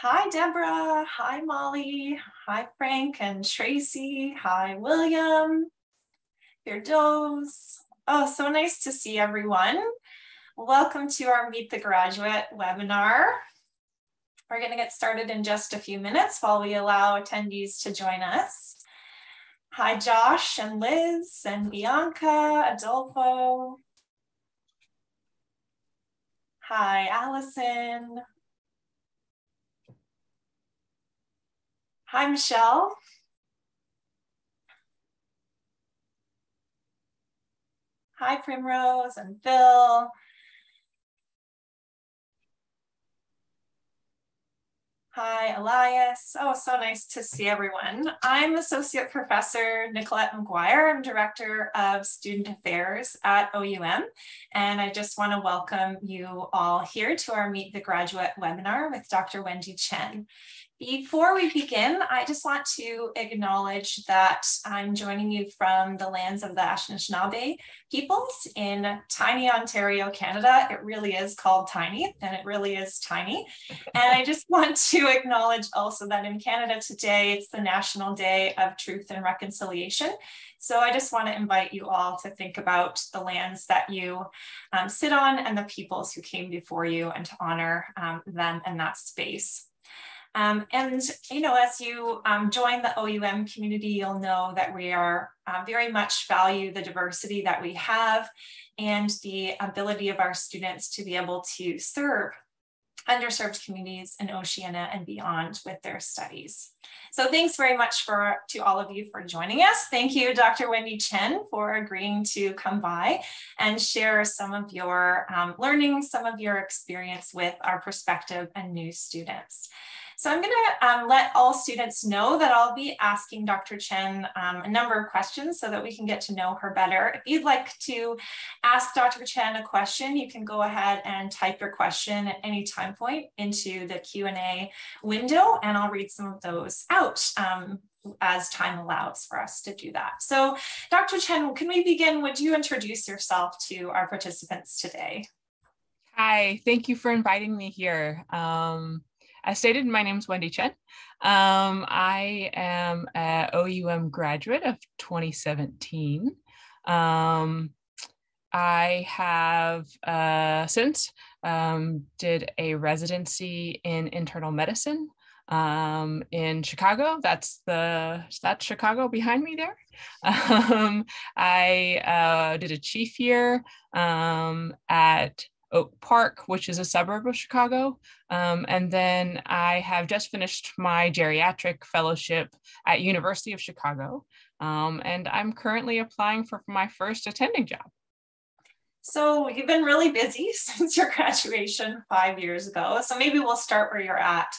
Hi, Deborah. Hi, Molly. Hi, Frank and Tracy. Hi, William. Here, Firdoz. Oh, so nice to see everyone. Welcome to our Meet the Graduate webinar. We're going to get started in just a few minutes while we allow attendees to join us. Hi, Josh and Liz and Bianca, Adolfo. Hi, Allison. Hi, Michelle. Hi, Primrose and Phil. Hi, Elias. Oh, so nice to see everyone. I'm Associate Professor Nicolette McGuire. I'm Director of Student Affairs at OUM. And I just want to welcome you all here to our Meet the Graduate webinar with Dr. Wendy Chen. Before we begin, I just want to acknowledge that I'm joining you from the lands of the Anishinaabe peoples in tiny Ontario, Canada. It really is called tiny, and it really is tiny. And I just want to acknowledge also that in Canada today, it's the National Day of Truth and Reconciliation. So I just want to invite you all to think about the lands that you um, sit on and the peoples who came before you and to honor um, them in that space. Um, and, you know, as you um, join the OUM community, you'll know that we are uh, very much value the diversity that we have and the ability of our students to be able to serve underserved communities in Oceania and beyond with their studies. So thanks very much for to all of you for joining us. Thank you, Dr. Wendy Chen, for agreeing to come by and share some of your um, learning, some of your experience with our prospective and new students. So I'm going to um, let all students know that I'll be asking Dr. Chen um, a number of questions so that we can get to know her better. If you'd like to ask Dr. Chen a question, you can go ahead and type your question at any time point into the Q&A window, and I'll read some of those out. Um, as time allows for us to do that. So Dr. Chen, can we begin? Would you introduce yourself to our participants today? Hi, thank you for inviting me here. Um, as stated, my name is Wendy Chen. Um, I am an OUM graduate of 2017. Um, I have uh, since um, did a residency in internal medicine um, in Chicago. That's the that's Chicago behind me there. Um, I uh, did a chief year um, at Oak Park, which is a suburb of Chicago. Um, and then I have just finished my geriatric fellowship at University of Chicago. Um, and I'm currently applying for my first attending job. So you've been really busy since your graduation five years ago. So maybe we'll start where you're at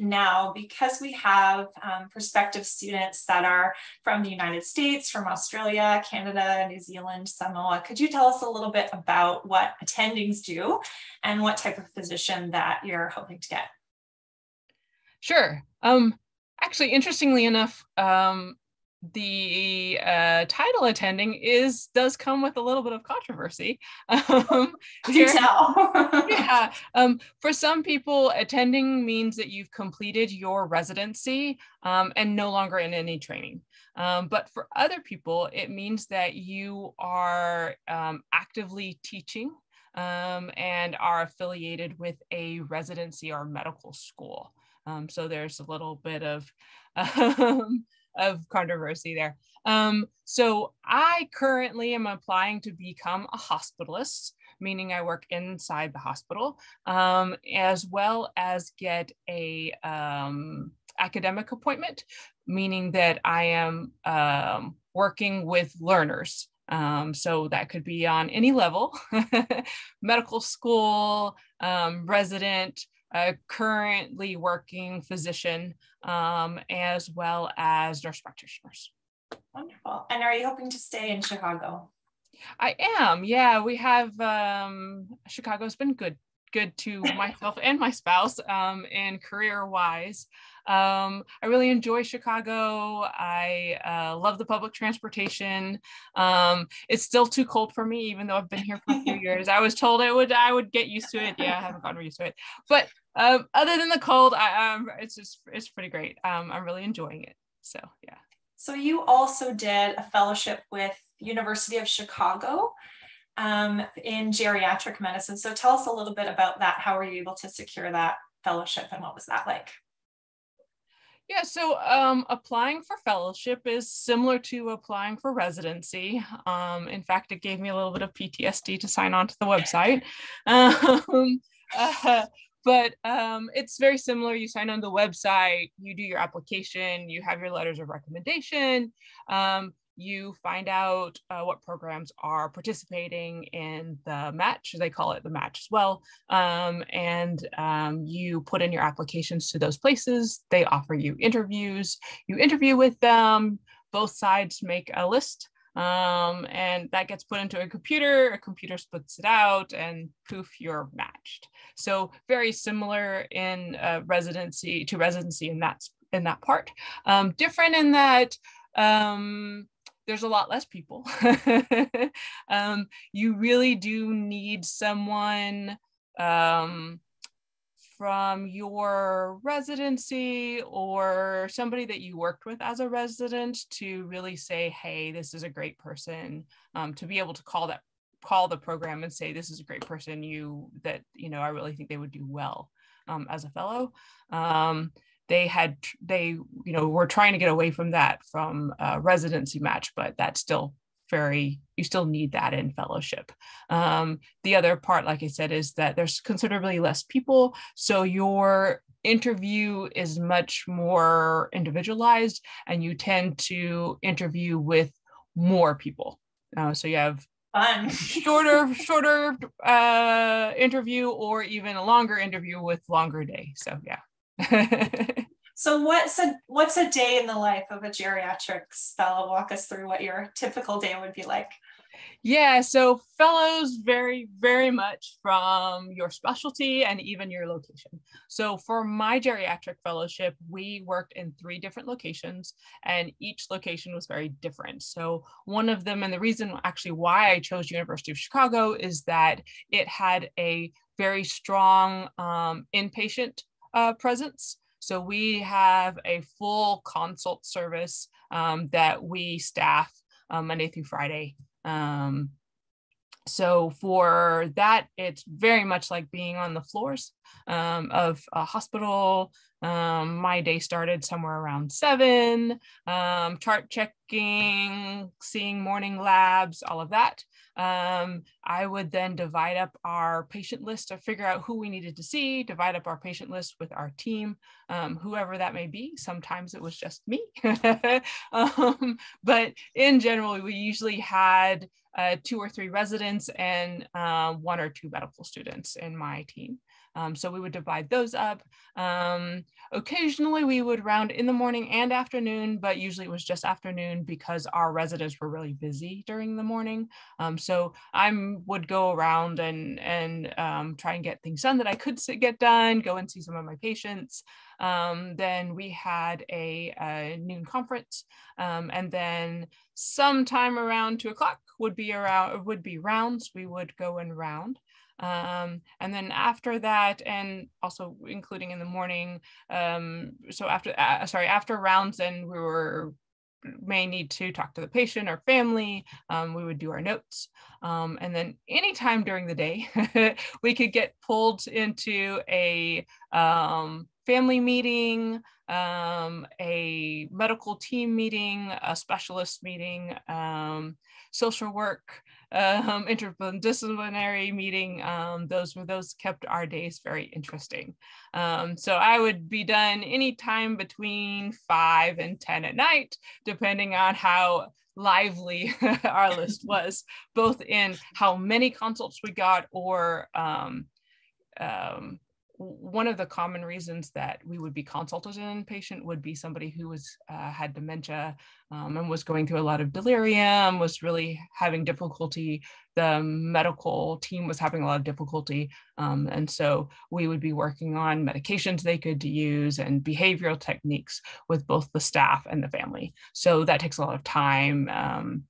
now because we have um, prospective students that are from the United States, from Australia, Canada, New Zealand, Samoa. Could you tell us a little bit about what attendings do and what type of position that you're hoping to get? Sure. Um, actually, interestingly enough, um, the uh, title attending is does come with a little bit of controversy. Um, you tell. yeah. Um, for some people, attending means that you've completed your residency um, and no longer in any training. Um, but for other people, it means that you are um, actively teaching um, and are affiliated with a residency or medical school. Um, so there's a little bit of um, of controversy there. Um, so I currently am applying to become a hospitalist, meaning I work inside the hospital, um, as well as get a um, academic appointment, meaning that I am um, working with learners. Um, so that could be on any level, medical school, um, resident, a currently working physician, um, as well as nurse practitioners. Wonderful. And are you hoping to stay in Chicago? I am. Yeah, we have um, Chicago's been good good to myself and my spouse um, and career wise. Um, I really enjoy Chicago. I uh, love the public transportation. Um, it's still too cold for me, even though I've been here for a few years. I was told I would I would get used to it. Yeah, I haven't gotten used to it, but um, other than the cold, I, um, it's just it's pretty great. Um, I'm really enjoying it. So yeah. So you also did a fellowship with University of Chicago um, in geriatric medicine. So tell us a little bit about that. How were you able to secure that fellowship, and what was that like? Yeah, so um, applying for fellowship is similar to applying for residency. Um, in fact, it gave me a little bit of PTSD to sign on to the website. Um, uh, but um, it's very similar. You sign on the website, you do your application, you have your letters of recommendation. Um, you find out uh, what programs are participating in the match. They call it the match as well. Um, and um, you put in your applications to those places. They offer you interviews. You interview with them. Both sides make a list. Um, and that gets put into a computer, a computer splits it out, and poof, you're matched. So very similar in uh, residency to residency in that in that part. Um, different in that um, there's a lot less people. um, you really do need someone um, from your residency or somebody that you worked with as a resident to really say, hey, this is a great person, um, to be able to call that call the program and say this is a great person you that you know i really think they would do well um, as a fellow. Um, they had they you know were trying to get away from that from residency match but that still very you still need that in fellowship. Um, the other part like i said is that there's considerably less people so your interview is much more individualized and you tend to interview with more people. Uh, so you have Fun. shorter shorter uh, interview or even a longer interview with longer day. So yeah so what's a what's a day in the life of a geriatrics fellow? Walk us through what your typical day would be like. Yeah, so fellows vary very much from your specialty and even your location. So for my geriatric fellowship, we worked in three different locations and each location was very different. So one of them, and the reason actually why I chose University of Chicago is that it had a very strong um, inpatient uh, presence. So we have a full consult service um, that we staff um, Monday through Friday. Um, so for that, it's very much like being on the floors um, of a hospital. Um, my day started somewhere around seven, um, chart checking, seeing morning labs, all of that. Um, I would then divide up our patient list to figure out who we needed to see, divide up our patient list with our team, um, whoever that may be. Sometimes it was just me. um, but in general, we usually had uh, two or three residents and uh, one or two medical students in my team. Um, so we would divide those up. Um, occasionally we would round in the morning and afternoon, but usually it was just afternoon because our residents were really busy during the morning. Um, so I would go around and, and um, try and get things done that I could get done, go and see some of my patients. Um, then we had a, a noon conference, um, and then sometime around two o'clock would be around would be rounds. We would go and round. Um, and then after that, and also including in the morning, um, so after, uh, sorry, after rounds, and we were may need to talk to the patient or family, um, we would do our notes. Um, and then anytime during the day, we could get pulled into a um, family meeting, um, a medical team meeting, a specialist meeting, um, social work, um, interdisciplinary meeting. Um, those were those kept our days very interesting. Um, so I would be done anytime between five and 10 at night, depending on how lively our list was, both in how many consults we got or um, um, one of the common reasons that we would be consulted in patient would be somebody who was uh, had dementia um, and was going through a lot of delirium, was really having difficulty. The medical team was having a lot of difficulty. Um, and so we would be working on medications they could use and behavioral techniques with both the staff and the family. So that takes a lot of time. Um,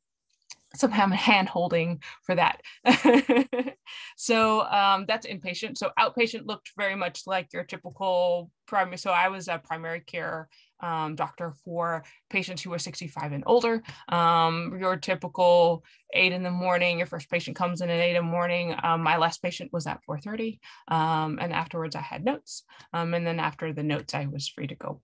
some hand holding for that. so um, that's inpatient. So outpatient looked very much like your typical primary. So I was a primary care um, doctor for patients who were 65 and older. Um, your typical eight in the morning, your first patient comes in at eight in the morning. Um, my last patient was at 4.30 um, and afterwards I had notes. Um, and then after the notes, I was free to go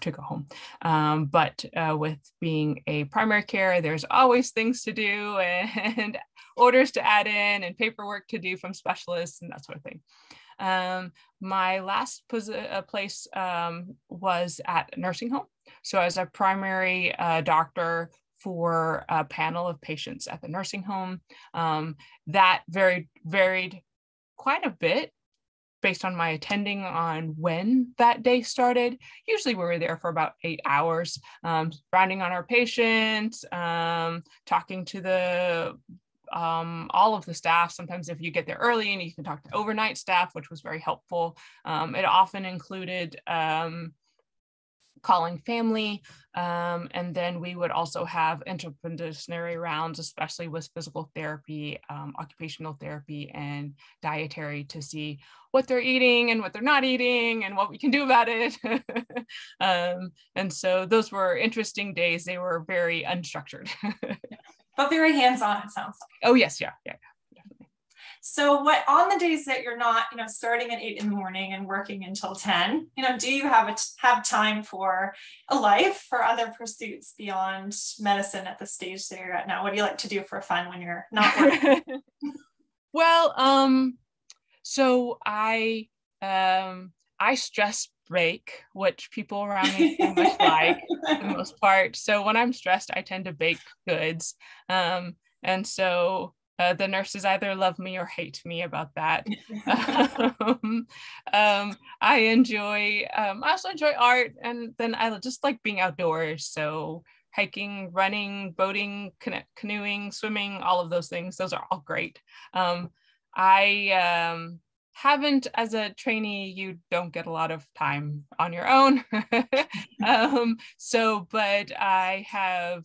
to go home. Um, but uh, with being a primary care, there's always things to do and orders to add in and paperwork to do from specialists and that sort of thing. Um, my last uh, place um, was at nursing home. So as a primary uh, doctor for a panel of patients at the nursing home, um, that varied, varied quite a bit based on my attending on when that day started. Usually we were there for about eight hours, um, rounding on our patients, um, talking to the um, all of the staff. Sometimes if you get there early and you can talk to overnight staff, which was very helpful. Um, it often included um, calling family. Um, and then we would also have interdisciplinary rounds, especially with physical therapy, um, occupational therapy, and dietary to see what they're eating and what they're not eating and what we can do about it. um, and so those were interesting days. They were very unstructured. but very hands-on, it sounds like. Oh, yes, yeah, yeah. So what on the days that you're not, you know, starting at eight in the morning and working until 10, you know, do you have a, have time for a life for other pursuits beyond medicine at the stage that you're at now? What do you like to do for fun when you're not working? well, um, so I um I stress break, which people around me much like for the most part. So when I'm stressed, I tend to bake goods. Um, and so uh, the nurses either love me or hate me about that. um, um, I enjoy, um, I also enjoy art, and then I just like being outdoors. So hiking, running, boating, canoeing, swimming, all of those things. Those are all great. Um, I um, haven't, as a trainee, you don't get a lot of time on your own. Um, so, but I have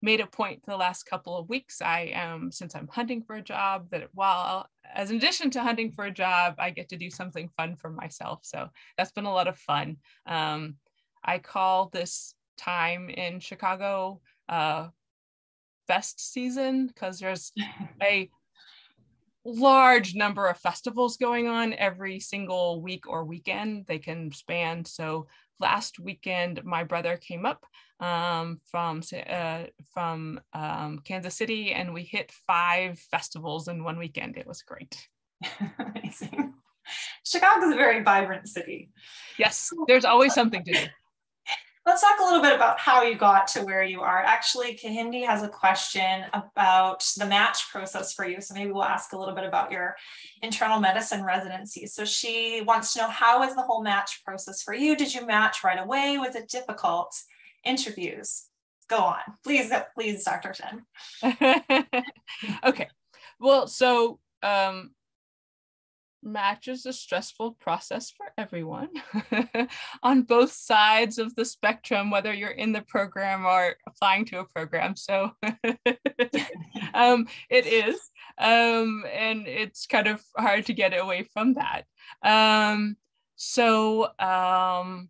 made a point the last couple of weeks. I am since i'm hunting for a job that while as in addition to hunting for a job i get to do something fun for myself. So that's been a lot of fun. Um, i call this time in chicago uh, fest season because there's a large number of festivals going on every single week or weekend they can span. So last weekend my brother came up um, from uh, from um, Kansas City, and we hit five festivals in one weekend. It was great. Amazing. Chicago is a very vibrant city. Yes, there's always something to do. Let's talk a little bit about how you got to where you are. Actually, Kahindi has a question about the match process for you. So maybe we'll ask a little bit about your internal medicine residency. So she wants to know how was the whole match process for you? Did you match right away? Was it difficult? interviews. Go on, please, please, Dr. Chen. okay, well, so um, match is a stressful process for everyone on both sides of the spectrum, whether you're in the program or applying to a program. So um, it is, um, and it's kind of hard to get away from that. Um, so um,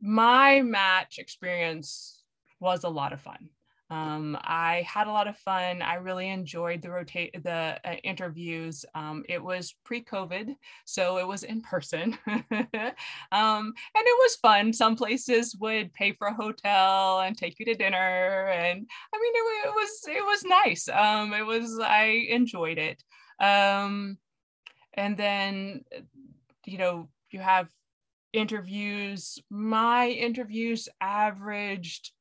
my match experience was a lot of fun. Um, I had a lot of fun. I really enjoyed the rotate the uh, interviews. Um, it was pre-COVID, so it was in person, um, and it was fun. Some places would pay for a hotel and take you to dinner, and I mean, it, it was it was nice. Um, it was I enjoyed it. Um, and then, you know, you have interviews. My interviews averaged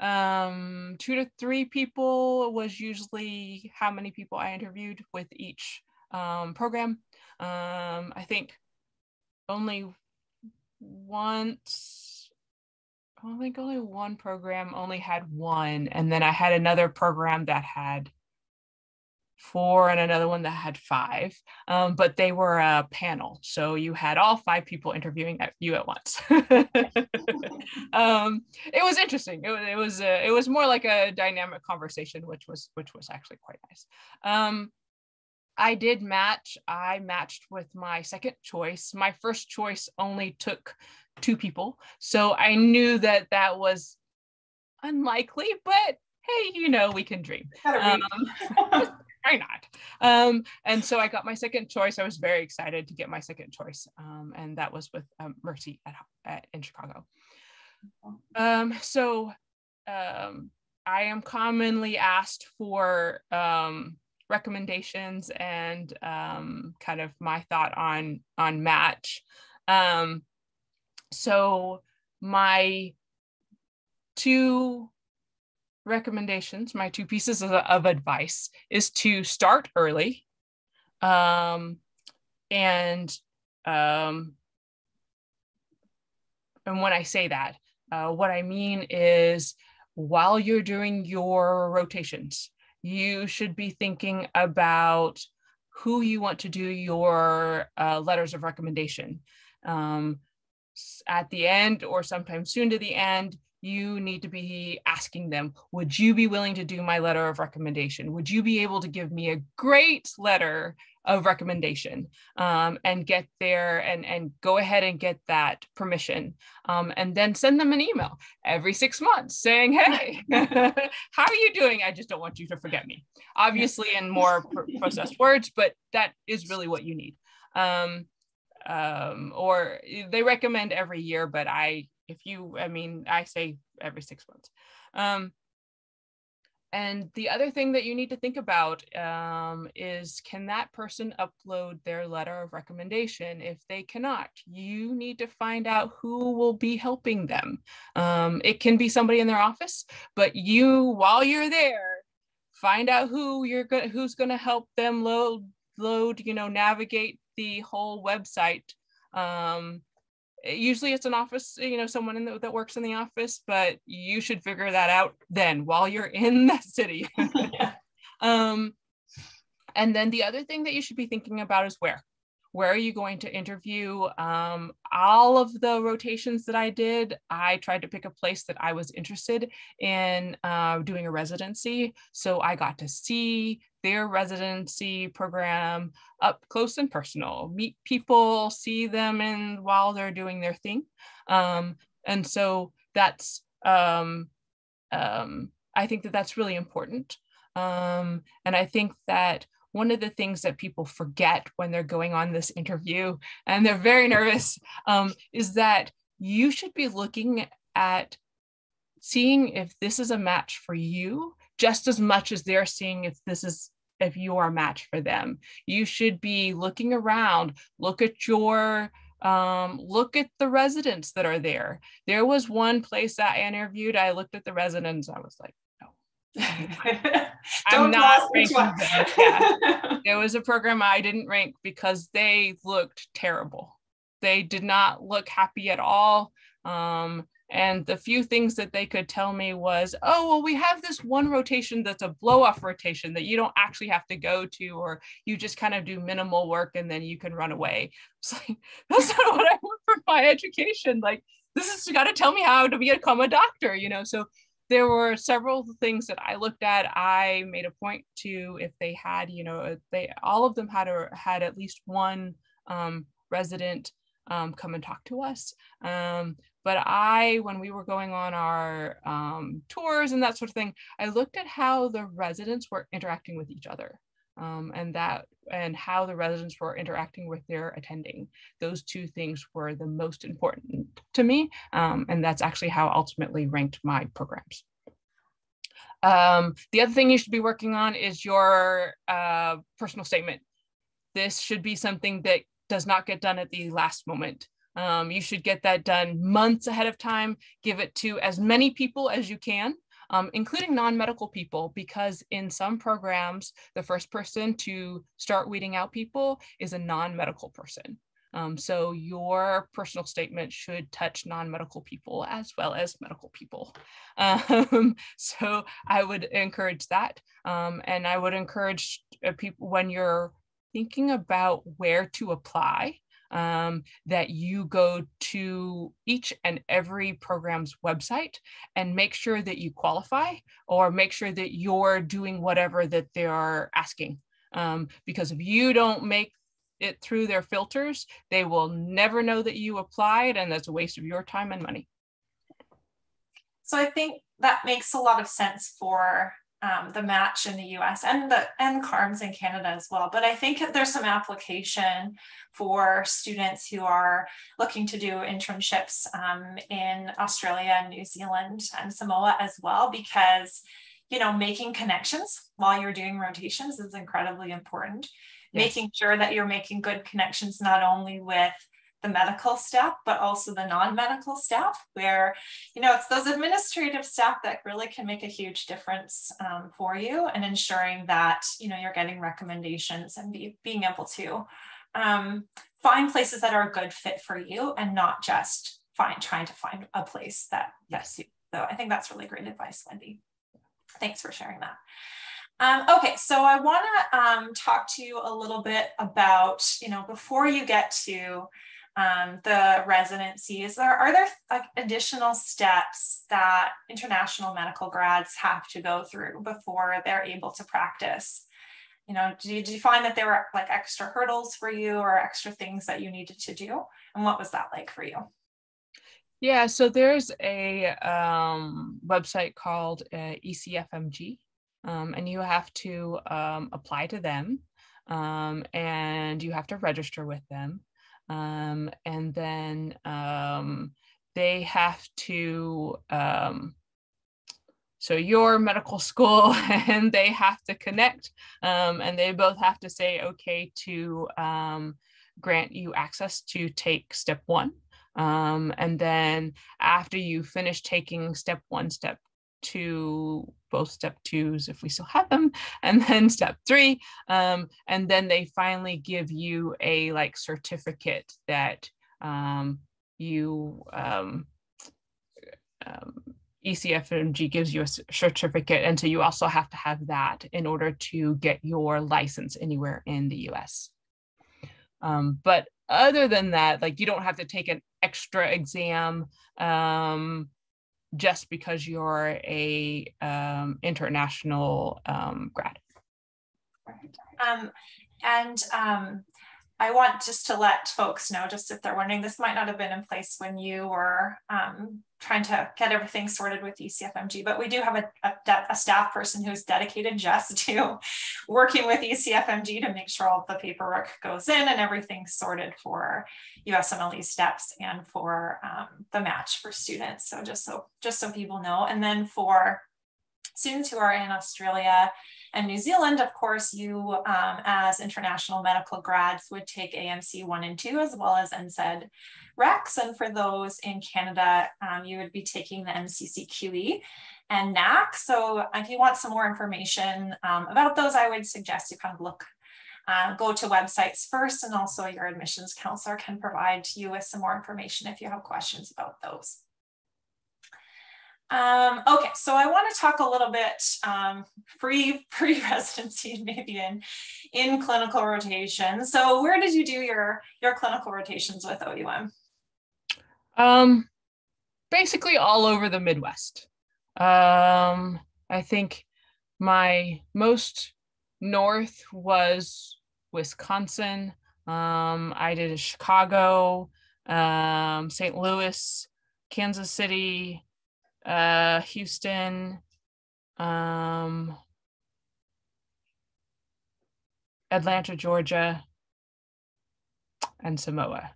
um, two to three people was usually how many people I interviewed with each um, program. Um, I think only once, I think only one program only had one, and then I had another program that had four and another one that had five, um, but they were a panel. So you had all five people interviewing at you at once. um, it was interesting. It, it was a, it was more like a dynamic conversation, which was which was actually quite nice. Um, I did match. I matched with my second choice. My first choice only took two people, so I knew that that was unlikely, but hey, you know, we can dream. Um, why not? Um, and so I got my second choice. I was very excited to get my second choice, um, and that was with um, Mercy at, at, in Chicago. Um, so um, I am commonly asked for um, recommendations and kind of my thought on on match. so my two recommendations, my two pieces of, of advice is to start early. Um, and um, and when I say that, uh, what I mean is while you're doing your rotations, you should be thinking about who you want to do your uh, letters of recommendation. Um, at the end or sometime soon to the end, you need to be asking them would you be willing to do my letter of recommendation? Would you be able to give me a great letter of recommendation um, and get there and and go ahead and get that permission? Um, and then send them an email every six months saying hey how are you doing? I just don't want you to forget me. Obviously in more processed words but that is really what you need. Um, um, or they recommend every year but i if you i mean i say every six months um, and the other thing that you need to think about um, is can that person upload their letter of recommendation? If they cannot, you need to find out who will be helping them. Um, it can be somebody in their office, but you, while you're there, find out who you're going who's going to help them load load you know navigate the whole website um, usually it's an office you know someone in the, that works in the office but you should figure that out then while you're in the city. Um, and then the other thing that you should be thinking about is where. Where are you going to interview? Um, all of the rotations that i did i tried to pick a place that i was interested in uh, doing a residency. So i got to see their residency program up close and personal. Meet people see them and while they're doing their thing. Um, and so that's um, um, i think that that's really important. Um, and i think that one of the things that people forget when they're going on this interview and they're very nervous um, is that you should be looking at seeing if this is a match for you just as much as they're seeing if this is if you are a match for them you should be looking around look at your um, look at the residents that are there there was one place that i interviewed i looked at the residents i was like no. I'm not ranking them. Yeah. There was a program I didn't rank because they looked terrible. They did not look happy at all. Um, and the few things that they could tell me was, oh, well, we have this one rotation that's a blow off rotation that you don't actually have to go to, or you just kind of do minimal work and then you can run away. It's like, that's not what I want for my education. Like, this is got to tell me how to become a doctor, you know? So there were several things that I looked at. I made a point to if they had, you know, they all of them had a, had at least one um, resident um, come and talk to us. Um, but I, when we were going on our um, tours and that sort of thing, I looked at how the residents were interacting with each other um, and that and how the residents were interacting with their attending. Those two things were the most important to me, um, and that's actually how ultimately ranked my programs. Um, the other thing you should be working on is your uh, personal statement. This should be something that does not get done at the last moment. Um, you should get that done months ahead of time, give it to as many people as you can um, including non-medical people, because in some programs, the first person to start weeding out people is a non-medical person. Um, so your personal statement should touch non-medical people as well as medical people. Um, so I would encourage that. Um, and I would encourage uh, people when you're thinking about where to apply, um, that you go to each and every program's website and make sure that you qualify or make sure that you're doing whatever that they are asking. Um, because if you don't make it through their filters, they will never know that you applied and that's a waste of your time and money. So I think that makes a lot of sense for um, the match in the US and the and CARMS in Canada as well. But I think there's some application for students who are looking to do internships um, in Australia and New Zealand and Samoa as well, because you know making connections while you're doing rotations is incredibly important. Yes. Making sure that you're making good connections not only with the medical staff, but also the non-medical staff, where you know it's those administrative staff that really can make a huge difference um, for you and ensuring that you know you're getting recommendations and be, being able to um, find places that are a good fit for you and not just find trying to find a place that yes you. So I think that's really great advice, Wendy. Thanks for sharing that. Um, okay, so I want to um, talk to you a little bit about, you know, before you get to um, the residencies. There are there like additional steps that international medical grads have to go through before they're able to practice. You know, did you, did you find that there were like extra hurdles for you or extra things that you needed to do? And what was that like for you? Yeah, so there's a um, website called uh, ECFMG, um, and you have to um, apply to them um, and you have to register with them. Um, and then um, they have to, um, so your medical school and they have two connect um, and they both have to say okay to um, grant you access to take step one. Um, and then after you finish taking step one, step to both step twos if we still have them and then step three um, and then they finally give you a like certificate that um, you um, um ECFMG gives you a certificate and so you also have to have that in order to get your license anywhere in the US um, but other than that like you don't have to take an extra exam um, just because you're a um, international um, grad. Um, and um, I want just to let folks know, just if they're wondering, this might not have been in place when you were um, trying to get everything sorted with ECFMG, but we do have a, a, a, staff person who's dedicated just to working with ECFMG to make sure all the paperwork goes in and everything's sorted for USMLE steps and for um, the match for students. So just so just so people know, and then for students who are in Australia and New Zealand, of course, you um, as international medical grads would take AMC 1 and 2 as well as NSAID Rex. And for those in Canada, um, you would be taking the MCCQE and NAC. So if you want some more information um, about those, I would suggest you kind of look uh, go to websites first and also your admissions counselor can provide you with some more information if you have questions about those. Um, okay, so I want to talk a little bit um, pre pre residency, maybe in in clinical rotation. So, where did you do your your clinical rotations with OUM? Um, basically all over the Midwest. Um, I think my most north was Wisconsin. Um, I did Chicago, um, St. Louis, Kansas City, uh, Houston, um, Atlanta, Georgia, and Samoa.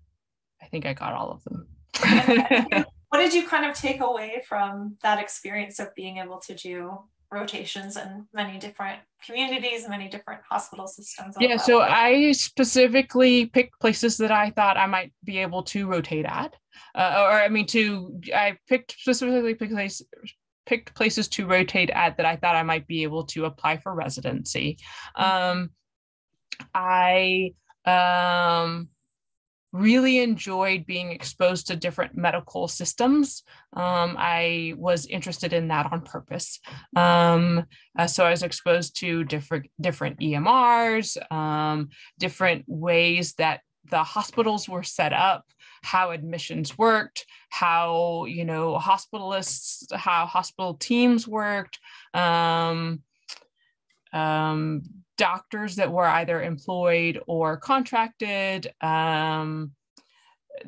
I think I got all of them. what did you kind of take away from that experience of being able to do rotations in many different communities, many different hospital systems? Yeah, so I specifically picked places that I thought I might be able to rotate at uh, or I mean, to I picked specifically picked places picked places to rotate at that I thought I might be able to apply for residency. Um, I um, really enjoyed being exposed to different medical systems. Um, I was interested in that on purpose. Um, uh, so I was exposed to different different EMRs, um, different ways that the hospitals were set up, how admissions worked, how you know hospitalists, how hospital teams worked. Um, um, doctors that were either employed or contracted, um,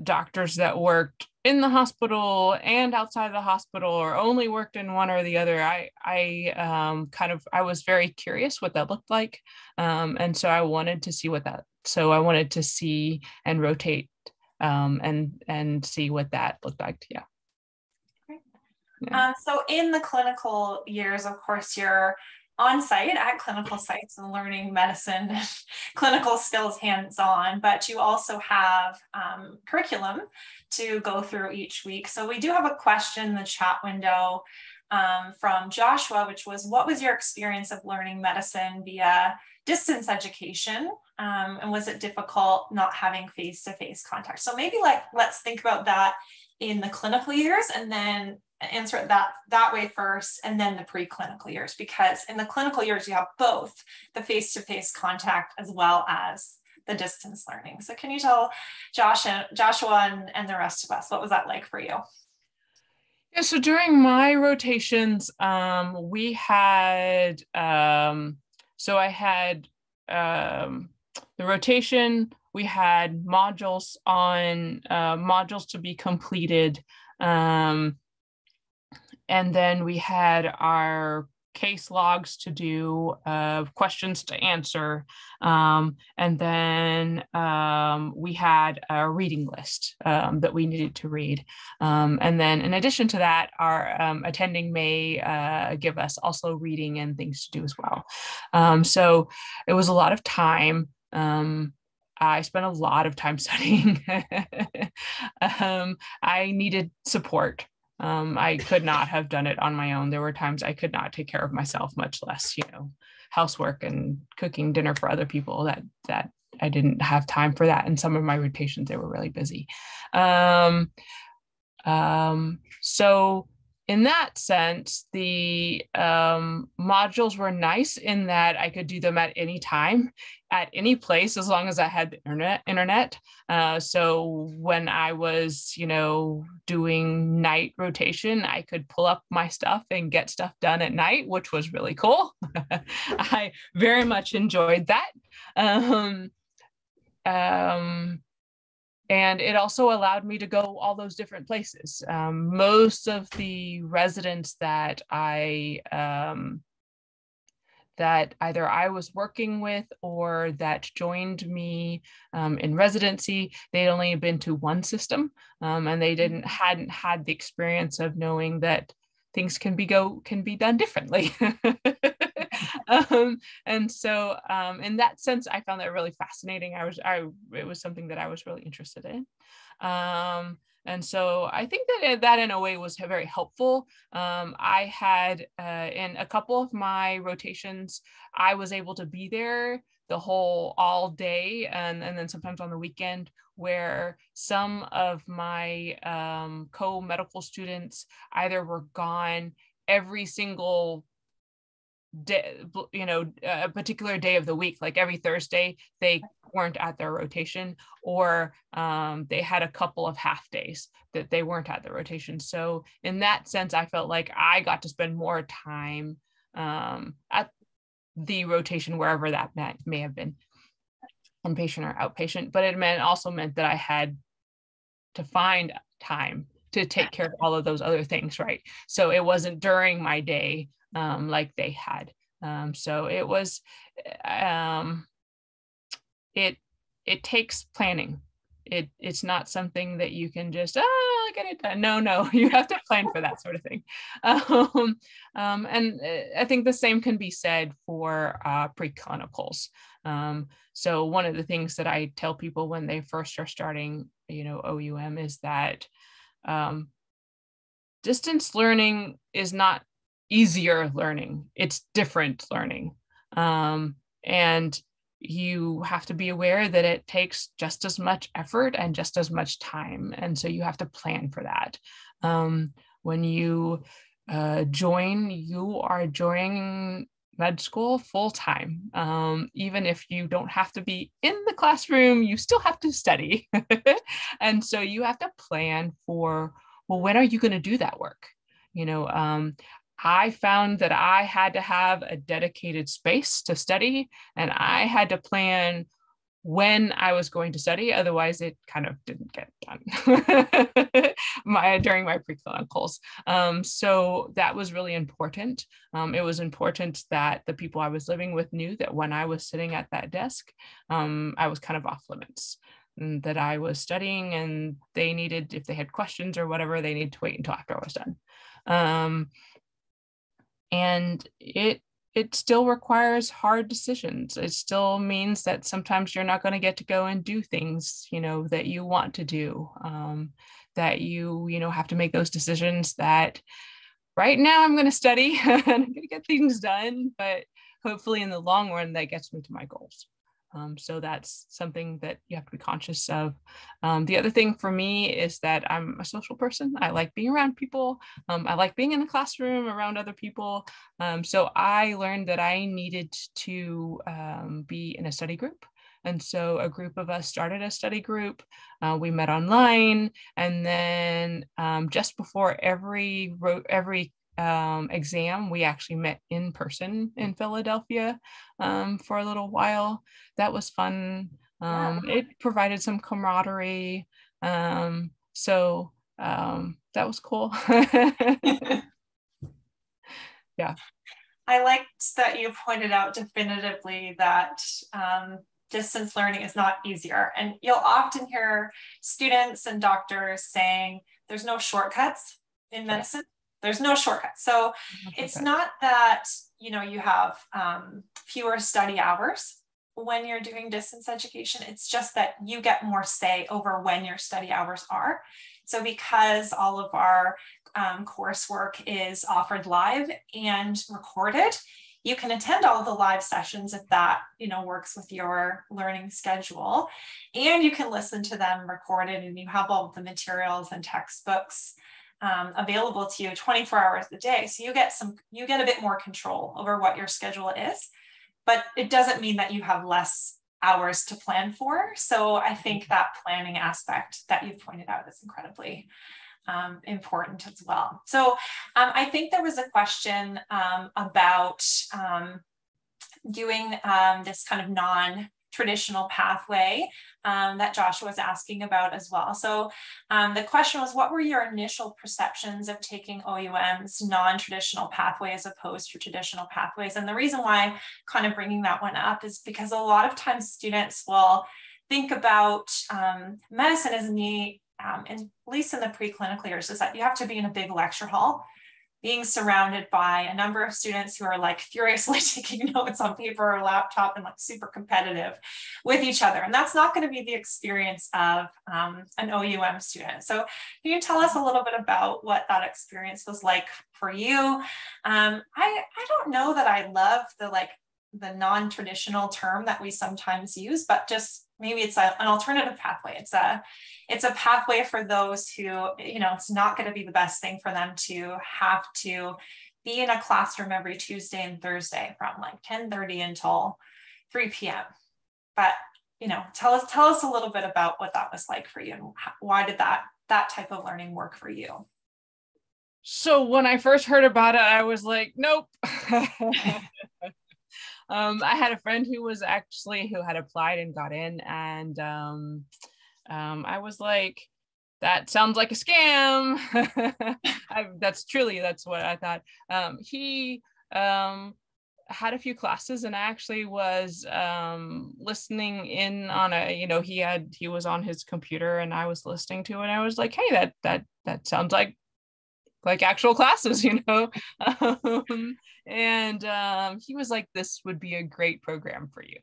doctors that worked in the hospital and outside the hospital or only worked in one or the other. I i um, kind of i was very curious what that looked like um, and so i wanted to see what that so i wanted to see and rotate um, and and see what that looked like yeah, yeah. Um, so in the clinical years of course you're on site at clinical sites and learning medicine, clinical skills hands on, but you also have um, curriculum to go through each week. So we do have a question in the chat window um, from Joshua, which was what was your experience of learning medicine via distance education? Um, and was it difficult not having face to face contact? So maybe like let's think about that in the clinical years and then answer it that that way first and then the preclinical years because in the clinical years you have both the face-to-face contact as well as the distance learning. So can you tell josh and joshua and, and the rest of us what was that like for you? Yeah so during my rotations um, we had um, so i had um, the rotation we had modules on uh, modules to be completed um, and then we had our case logs to do, uh, questions to answer. Um, and then um, we had a reading list um, that we needed to read. Um, and then in addition to that, our um, attending may uh, give us also reading and things to do as well. Um, so it was a lot of time. I spent a lot of time studying. I needed support um, I could not have done it on my own. There were times I could not take care of myself, much less, you know, housework and cooking dinner for other people. That that I didn't have time for that. And some of my rotations, they were really busy. Um, um, so in that sense, the um, modules were nice in that I could do them at any time, at any place, as long as I had the internet. Internet. Uh, so when I was, you know, doing night rotation, I could pull up my stuff and get stuff done at night, which was really cool. I very much enjoyed that. Um, um, and it also allowed me to go all those different places. Um, most of the residents that I um, that either I was working with or that joined me um, in residency, they'd only been to one system, um, and they didn't mm-hmm. hadn't had the experience of knowing that things can be go can be done differently. um, and so um, in that sense, I found that really fascinating. I was, I, it was something that I was really interested in. Um, and so I think that that in a way was very helpful. Um, I had uh, in a couple of my rotations, I was able to be there the whole all day and, and then sometimes on the weekend where some of my um, co-medical students either were gone every single day, you know, a particular day of the week, like every Thursday, they weren't at their rotation, or um, they had a couple of half days that they weren't at the rotation. So, in that sense, I felt like I got to spend more time um, at the rotation, wherever that may, may have been, inpatient or outpatient. But it meant also meant that I had to find time to take care of all of those other things, right? So it wasn't during my day um, like they had. Um, so it was, um, it it takes planning. It it's not something that you can just ah get it done. No, no, you have to plan for that sort of thing. Um, um, and uh, I think the same can be said for uh, preclinicals. Um, so one of the things that I tell people when they first are starting, you know, OUM is that um, distance learning is not easier learning it's different learning um, and you have to be aware that it takes just as much effort and just as much time. And so you have to plan for that. Um, when you uh, join, you are joining med school full time. Um, even if you don't have to be in the classroom, you still have to study. and so you have to plan for, well, when are you going to do that work? You know, um, I found that I had to have a dedicated space to study and I had to plan when I was going to study. Otherwise, it kind of didn't get done my, during my preclinicals. Um, so that was really important. Um, it was important that the people I was living with knew that when I was sitting at that desk, um, I was kind of off limits. That I was studying and they needed, if they had questions or whatever, they needed to wait until after I was done. Um, and it it still requires hard decisions. It still means that sometimes you're not going to get to go and do things you know that you want to do um, that you you know have to make those decisions that right now i'm going to study and i'm going to get things done but hopefully in the long run that gets me to my goals um, so that's something that you have to be conscious of. Um, the other thing for me is that I'm a social person. I like being around people. Um, I like being in the classroom around other people. Um, so I learned that I needed to um, be in a study group. And so a group of us started a study group. Uh, we met online, and then um, just before every every um, exam, we actually met in person in Philadelphia um, for a little while. That was fun. Um, yeah. It provided some camaraderie. Um, so um, that was cool. yeah. I liked that you pointed out definitively that um, distance learning is not easier. And you'll often hear students and doctors saying there's no shortcuts in medicine there's no shortcut. So it's not that, you know, you have um, fewer study hours when you're doing distance education. It's just that you get more say over when your study hours are. So because all of our um, coursework is offered live and recorded, you can attend all of the live sessions if that you know works with your learning schedule and you can listen to them recorded and you have all of the materials and textbooks um, available to you 24 hours a day. So you get some, you get a bit more control over what your schedule is, but it doesn't mean that you have less hours to plan for. So I think mm-hmm. that planning aspect that you've pointed out is incredibly um, important as well. So um, I think there was a question um, about um, doing um, this kind of non traditional pathway um, that Joshua was asking about as well. So um, the question was, what were your initial perceptions of taking OUM's non-traditional pathway as opposed to traditional pathways? And the reason why kind of bringing that one up is because a lot of times students will think about um, medicine as neat, um, and at least in the preclinical years, is that you have to be in a big lecture hall being surrounded by a number of students who are like furiously taking notes on paper or laptop and like super competitive with each other. And that's not going to be the experience of um, an OUM student. So can you tell us a little bit about what that experience was like for you? Um, I, I don't know that I love the like the non-traditional term that we sometimes use, but just maybe it's a, an alternative pathway. It's a it's a pathway for those who, you know, it's not going to be the best thing for them to have to be in a classroom every Tuesday and Thursday from like 10:30 until 3 p.m. But you know, tell us tell us a little bit about what that was like for you and why did that that type of learning work for you? So when I first heard about it, I was like, nope. um, I had a friend who was actually who had applied and got in, and um, um, I was like, that sounds like a scam. I, that's truly that's what I thought. Um, he um, had a few classes, and I actually was um, listening in on a. You know, he had he was on his computer, and I was listening to it. And I was like, hey, that that that sounds like like actual classes, you know. Um, and um, he was like, this would be a great program for you.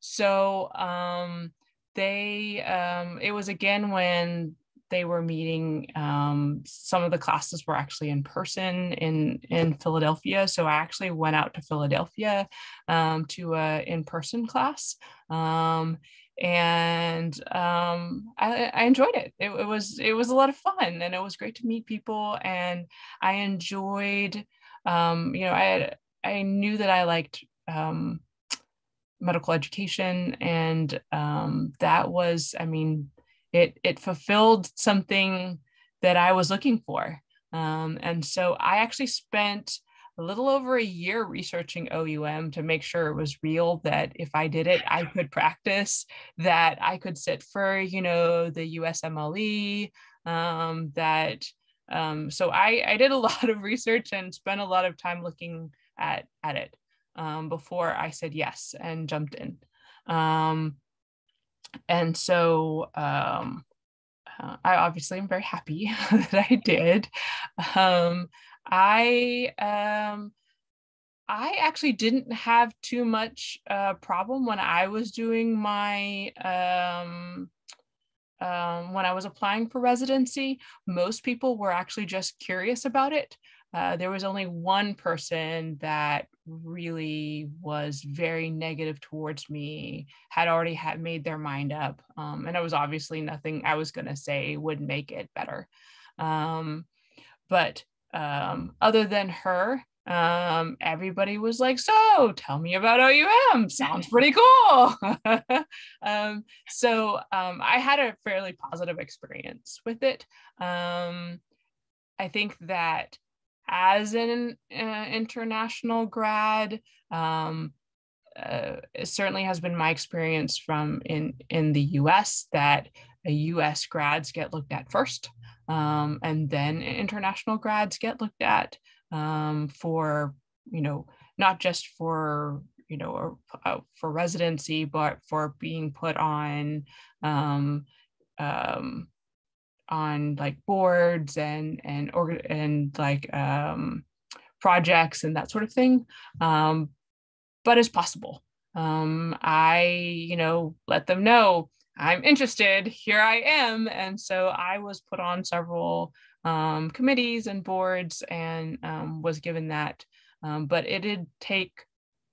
So um, they, um, it was again when they were meeting. Um, some of the classes were actually in person in in Philadelphia, so I actually went out to Philadelphia um, to a in person class. And um, I, I, enjoyed it. it. It was it was a lot of fun, and it was great to meet people. And I enjoyed, um, you know, I I knew that I liked um, medical education, and um, that was, I mean, it it fulfilled something that I was looking for. Um, and so I actually spent a little over a year researching OUM to make sure it was real that if I did it, I could practice, that I could sit for, you know, the USMLE, um, that um, so I, I did a lot of research and spent a lot of time looking at, at it um, before I said yes and jumped in. Um, and so um, uh, I obviously am very happy that I did. Um, I um, I actually didn't have too much uh, problem when I was doing my um, um, when I was applying for residency. Most people were actually just curious about it. Uh, there was only one person that really was very negative towards me, had already had made their mind up, um, and it was obviously nothing I was going to say would make it better. Um, but um, other than her, um, everybody was like, "So, tell me about OUM. Sounds pretty cool." um, so um, I had a fairly positive experience with it. Um, I think that as an uh, international grad, um, uh, it certainly has been my experience from in in the U.S. that U.S. grads get looked at first um, and then international grads get looked at um, for you know not just for you know uh, for residency but for being put on um, um, on like boards and and or and like um, projects and that sort of thing. Um, but it's possible. I you know let them know I'm interested, here I am. And so I was put on several um, committees and boards and um, was given that. Um, but it did take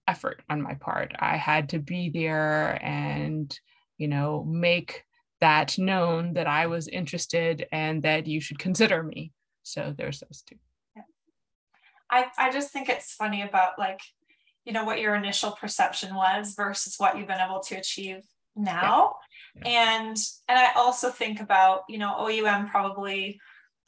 effort on my part. I had to be there and, you know, make that known that I was interested and that you should consider me. So there's those two. I, I just think it's funny about like, you know, what your initial perception was versus what you've been able to achieve now. Yeah. And and I also think about, you know, OUM probably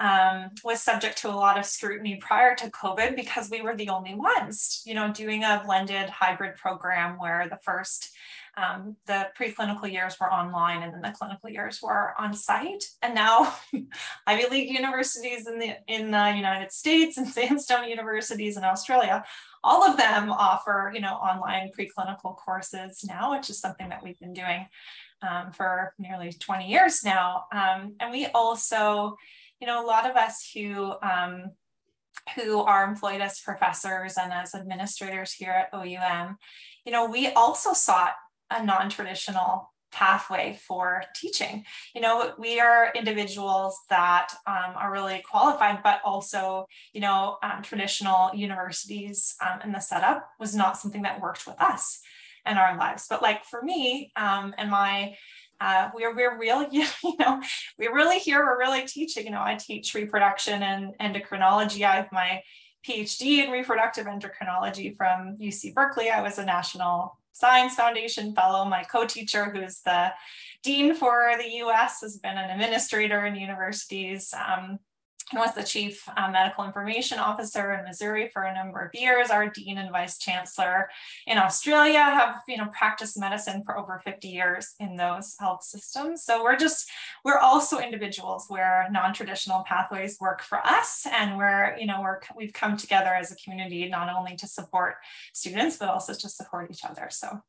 um, was subject to a lot of scrutiny prior to COVID because we were the only ones, you know, doing a blended hybrid program where the first um, the preclinical years were online and then the clinical years were on site. And now Ivy League universities in the in the United States and sandstone universities in Australia all of them offer, you know, online preclinical courses now, which is something that we've been doing um, for nearly 20 years now. Um, and we also, you know, a lot of us who um, who are employed as professors and as administrators here at OUM, you know, we also sought a non-traditional pathway for teaching. You know, we are individuals that um, are really qualified, but also, you know, um, traditional universities um, and the setup was not something that worked with us and our lives. But like for me um, and my uh, we're we're really you know we're really here we're really teaching you know I teach reproduction and endocrinology I have my PhD in reproductive endocrinology from UC Berkeley I was a national Science Foundation Fellow. My co-teacher, who's the dean for the US, has been an administrator in universities. Um, was the chief uh, medical information officer in Missouri for a number of years. Our dean and vice chancellor in Australia have, you know, practiced medicine for over 50 years in those health systems. So we're just, we're also individuals where non-traditional pathways work for us. And we're, you know, we're, we've come together as a community, not only to support students, but also to support each other. So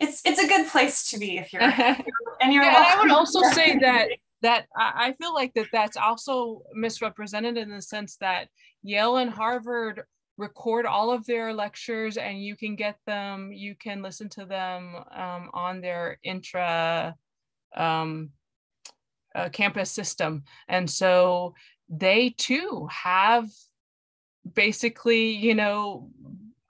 it's, it's a good place to be if you're, and you're, yeah, I would also say that that I feel like that that's also misrepresented in the sense that Yale and Harvard record all of their lectures and you can get them, you can listen to them um, on their intra um, uh, campus system. And so they too have basically, you know,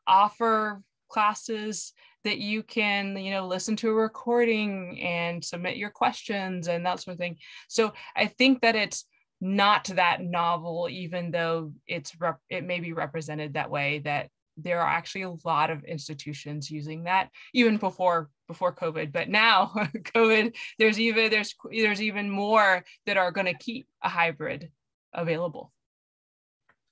offer classes that you can you know listen to a recording and submit your questions and that sort of thing. So i think that it's not that novel even though it's rep- it may be represented that way that there are actually a lot of institutions using that even before before covid. But now covid there's even there's there's even more that are going to keep a hybrid available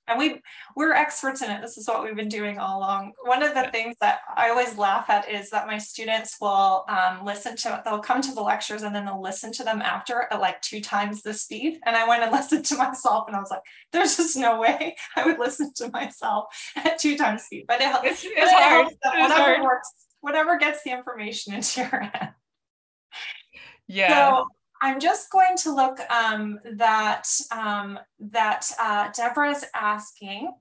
and we we're experts in it. This is what we've been doing all along. One of the things that i always laugh at is that my students will um, listen to they'll come to the lectures and then they'll listen to them after at like two times the speed. And i went and listened to myself and i was like there's just no way i would listen to myself at two times speed. But it, it's, it's it hard. it's whatever hard. works whatever gets the information into your head. Yeah. So I'm just going to look um, that um, that uh, Deborah is asking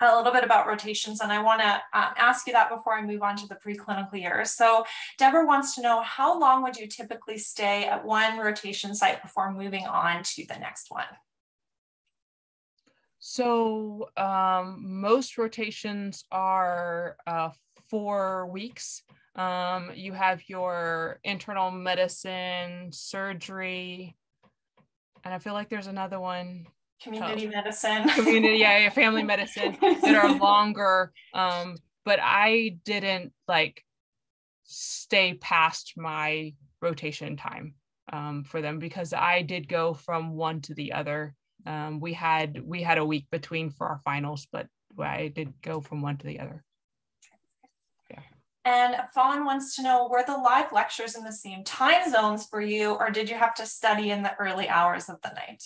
a little bit about rotations, and I want to uh, ask you that before I move on to the preclinical years. So Deborah wants to know how long would you typically stay at one rotation site before moving on to the next one? So um, most rotations are uh, four weeks. Um, you have your internal medicine, surgery, and I feel like there's another one. Community oh, medicine. Community, yeah, yeah, family medicine that are longer. Um, but I didn't like stay past my rotation time um, for them because I did go from one to the other. Um, we had we had a week between for our finals, but I did go from one to the other. And Fawn wants to know, were the live lectures in the same time zones for you, or did you have to study in the early hours of the night?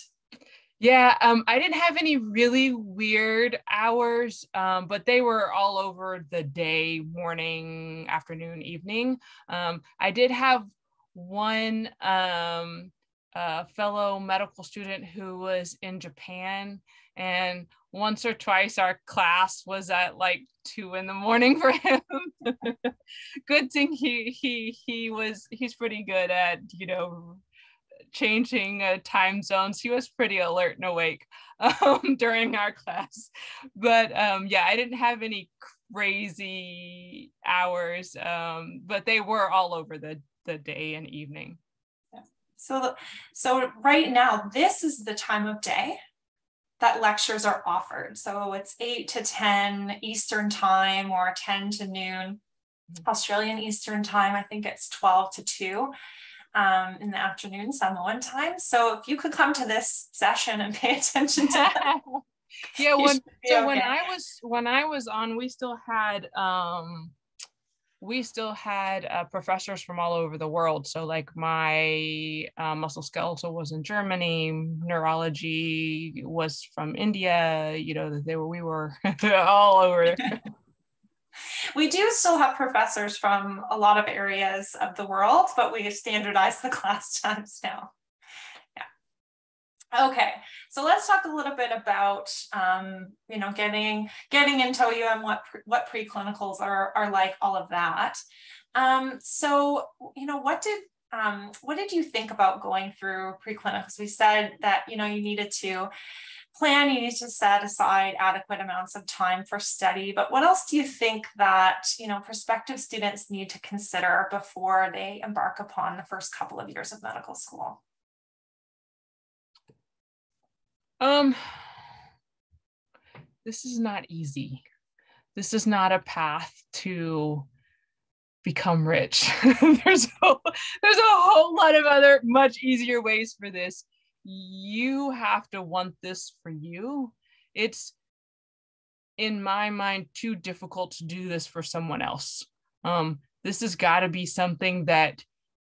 Yeah, um, I didn't have any really weird hours, um, but they were all over the day, morning, afternoon, evening. Um, I did have one um, uh, fellow medical student who was in Japan, and once or twice our class was at like two in the morning for him. good thing he he he was he's pretty good at you know changing uh, time zones. He was pretty alert and awake um, during our class. But um, yeah, I didn't have any crazy hours, um, but they were all over the the day and evening. So, so right now, this is the time of day that lectures are offered. So it's 8 to 10 Eastern time or 10 to noon mm-hmm. Australian Eastern time. I think it's 12 to 2 um, in the afternoon, Samoan time. So if you could come to this session and pay attention to that. yeah, when so okay. when I was when I was on, we still had um we still had uh, professors from all over the world. So, like my uh, muscle skeletal was in Germany, neurology was from India. You know, they were we were all over. we do still have professors from a lot of areas of the world, but we standardized the class times now. Okay, so let's talk a little bit about um, you know getting getting into OUM, what what preclinicals are are like, all of that. Um, so you know what did um, what did you think about going through preclinicals? We said that you know you needed to plan, you need to set aside adequate amounts of time for study. But what else do you think that you know prospective students need to consider before they embark upon the first couple of years of medical school? Um, this is not easy. This is not a path to become rich. there's a, there's a whole lot of other much easier ways for this. You have to want this for you. It's in my mind too difficult to do this for someone else. Um, this has got to be something that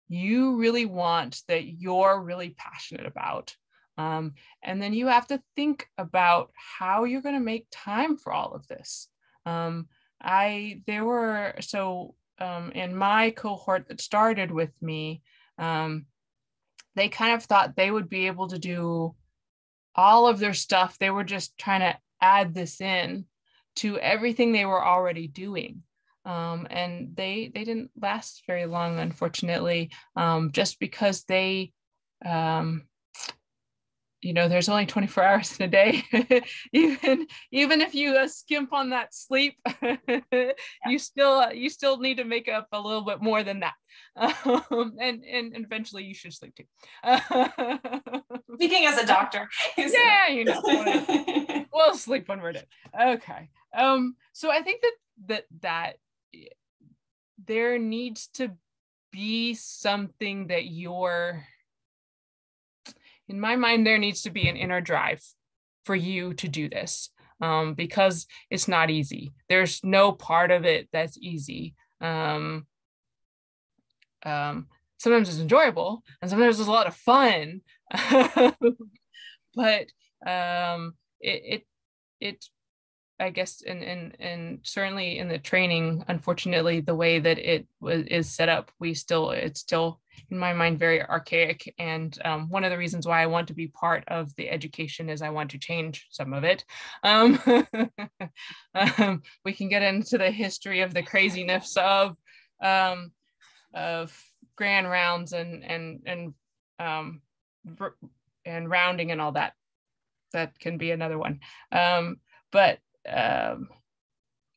you really want, that you're really passionate about. Um, and then you have to think about how you're going to make time for all of this. Um, I, there were, so um, in my cohort that started with me, um, they kind of thought they would be able to do all of their stuff. They were just trying to add this in to everything they were already doing. Um, and they they didn't last very long, unfortunately, um, just because they um, you know there's only 24 hours in a day. Even even if you uh, skimp on that sleep yeah. you still you still need to make up a little bit more than that. Um, and, and eventually you should sleep too. Speaking as a doctor. Yeah you know we'll sleep when we're dead okay. Um so i think that that that there needs to be something that you're in my mind, there needs to be an inner drive for you to do this um, because it's not easy. There's no part of it that's easy. Um, um, sometimes it's enjoyable and sometimes it's a lot of fun, but um, it, it, it I guess, and and and certainly in the training, unfortunately, the way that it was is set up, we still it's still in my mind very archaic. And um, one of the reasons why I want to be part of the education is I want to change some of it. Um, um, we can get into the history of the craziness of um, of grand rounds and and and um, and rounding and all that. That can be another one. Um, but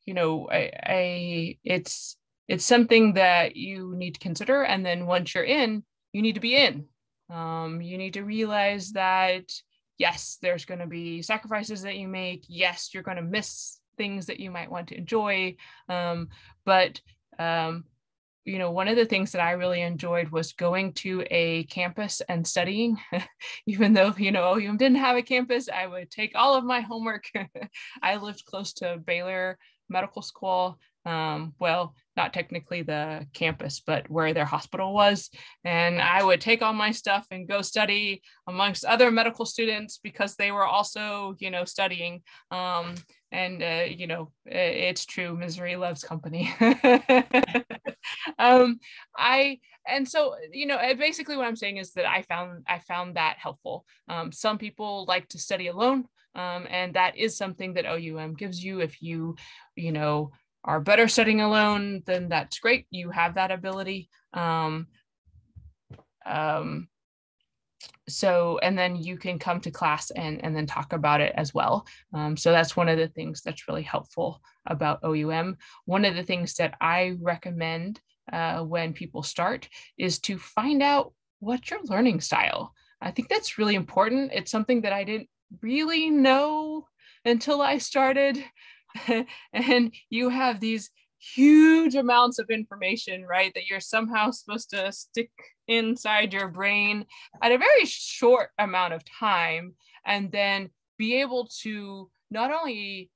you know, I, I it's it's something that you need to consider. And then once you're in, you need to be in. Um, you need to realize that yes, there's going to be sacrifices that you make. Yes, you're going to miss things that you might want to enjoy. Um, but um, you know, one of the things that I really enjoyed was going to a campus and studying. Even though, you know, OUM didn't have a campus, I would take all of my homework. I lived close to Baylor Medical School. Um, well, not technically the campus, but where their hospital was. And I would take all my stuff and go study amongst other medical students because they were also, you know, studying. Um, and, uh, you know, it's true, misery loves company. um, I, and so, you know, basically what I'm saying is that I found, I found that helpful. Um, some people like to study alone. Um, and that is something that OUM gives you if you, you know, are better studying alone, then that's great. You have that ability. Um, um, so, and then you can come to class and, and then talk about it as well. Um, so that's one of the things that's really helpful about OUM. One of the things that I recommend uh, when people start is to find out what's your learning style. I think that's really important. It's something that I didn't really know until I started and you have these huge amounts of information, right, that you're somehow supposed to stick inside your brain at a very short amount of time and then be able to not only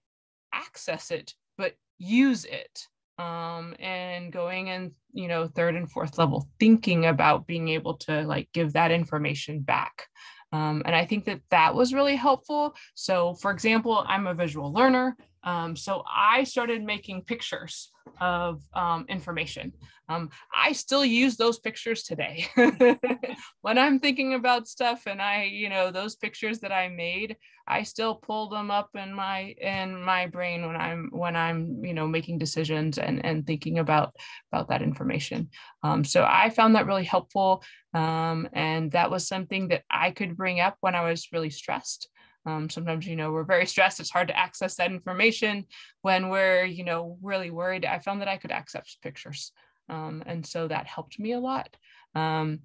access it, but use it. Um, and going in, you know, third and fourth level, thinking about being able to like give that information back. Um, and I think that that was really helpful. So, for example, I'm a visual learner. Um, so I started making pictures of um, information. Um, I still use those pictures today. when I'm thinking about stuff and I, you know, those pictures that I made, I still pull them up in my in my brain when I'm when I'm, you know, making decisions and and thinking about about that information. Um, so I found that really helpful, um, and that was something that I could bring up when I was really stressed. Um, sometimes, you know, we're very stressed. It's hard to access that information when we're, you know, really worried. I found that I could access pictures. Um, and so that helped me a lot. Um,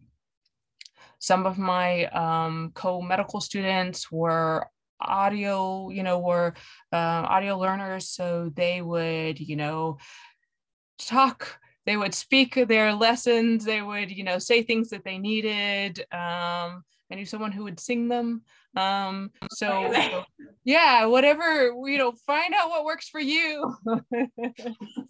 some of my um, co-medical students were audio, you know, were uh, audio learners. So they would, you know, talk they would speak their lessons they would you know say things that they needed um, i knew someone who would sing them um so yeah whatever you know find out what works for you.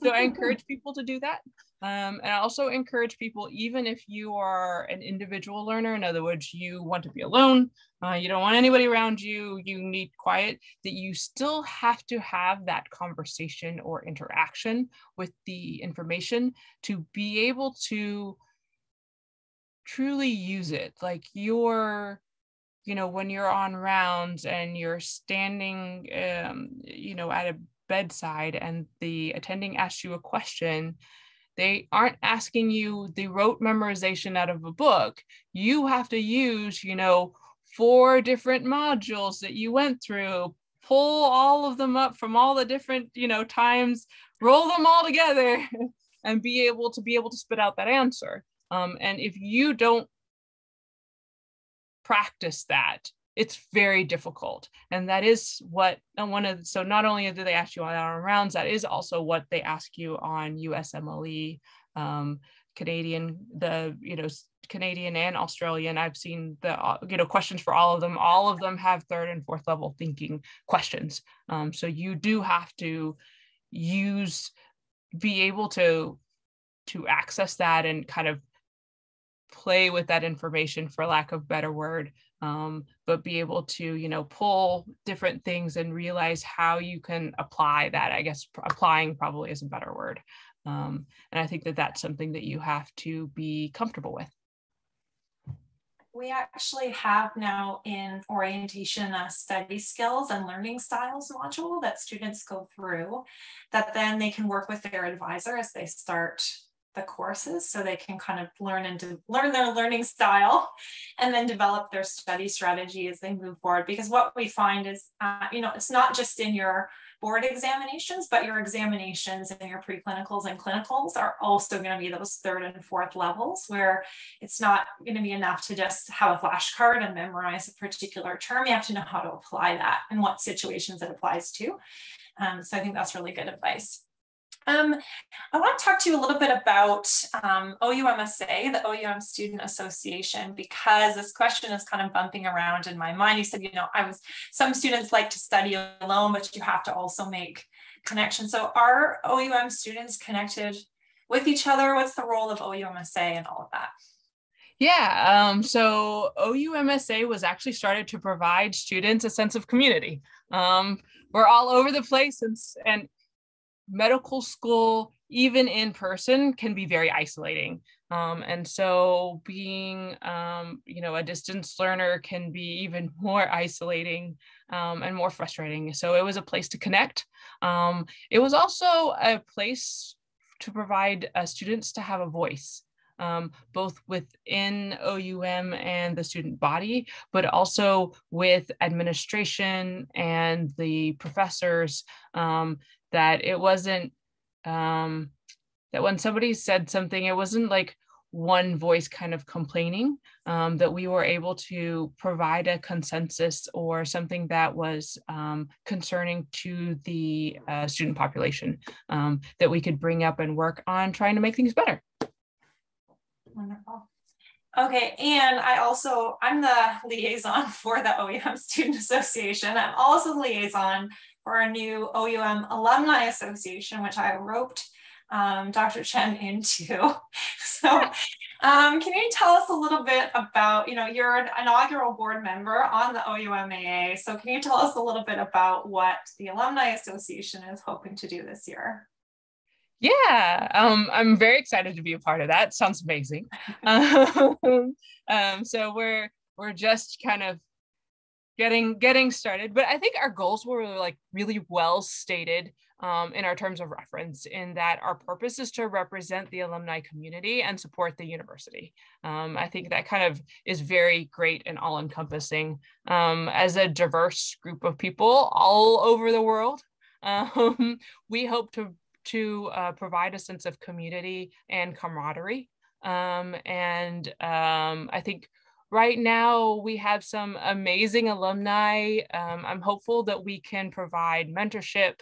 So i encourage people to do that. Um, and I also encourage people, even if you are an individual learner, in other words, you want to be alone, uh, you don't want anybody around you, you need quiet, that you still have to have that conversation or interaction with the information to be able to truly use it. Like you're you know when you're on rounds and you're standing um, you know at a bedside and the attending asks you a question they aren't asking you the rote memorization out of a book you have to use you know four different modules that you went through, pull all of them up from all the different, you know, times, roll them all together and be able to be able to spit out that answer. Um, and if you don't practice that, it's very difficult. And that is what one of, so not only do they ask you on our rounds, that is also what they ask you on USMLE, um, Canadian, the, you know, Canadian and Australian. I've seen the, uh, you know, questions for all of them. All of them have third and fourth level thinking questions. Um, so you do have to use, be able to, to access that and kind of play with that information for lack of better word um, but be able to you know pull different things and realize how you can apply that i guess applying probably is a better word. Um, and i think that that's something that you have to be comfortable with. We actually have now in orientation a study skills and learning styles module that students go through that then they can work with their advisor as they start the courses so they can kind of learn and de- learn their learning style and then develop their study strategy as they move forward. Because what we find is uh, you know it's not just in your board examinations but your examinations and your preclinicals and clinicals are also going to be those third and fourth levels where it's not going to be enough to just have a flashcard and memorize a particular term. You have to know how to apply that and what situations it applies to. Um, so i think that's really good advice um, I want to talk to you a little bit about um, OUMSA, the OUM Student Association, because this question is kind of bumping around in my mind. You said, you know, I was some students like to study alone, but you have to also make connections. So are OUM students connected with each other? What's the role of OUMSA and all of that? Yeah, um, so OUMSA was actually started to provide students a sense of community. Um, we're all over the place and, and medical school, even in person, can be very isolating. Um, and so being, um, you know, a distance learner can be even more isolating um, and more frustrating. So it was a place to connect. Um, it was also a place to provide uh, students to have a voice. Um, both within OUM and the student body, but also with administration and the professors um, that it wasn't um, that when somebody said something, it wasn't like one voice kind of complaining, um, that we were able to provide a consensus or something that was um, concerning to the uh, student population um, that we could bring up and work on trying to make things better. Wonderful. Okay, and I also, I'm the liaison for the OUM Student Association. I'm also the liaison for our new OUM Alumni Association, which I roped um, Dr. Chen into. so um, can you tell us a little bit about, you know, you're an inaugural board member on the OUMAA. So can you tell us a little bit about what the Alumni Association is hoping to do this year? Yeah, um, I'm very excited to be a part of that. Sounds amazing. um, um, so we're we're just kind of getting getting started but i think our goals were like really well stated um, in our terms of reference in that our purpose is to represent the alumni community and support the university. Um, i think that kind of is very great and all encompassing um, as a diverse group of people all over the world. Um, we hope to to uh, provide a sense of community and camaraderie. Um, and um, i think right now we have some amazing alumni. Um, I'm hopeful that we can provide mentorship,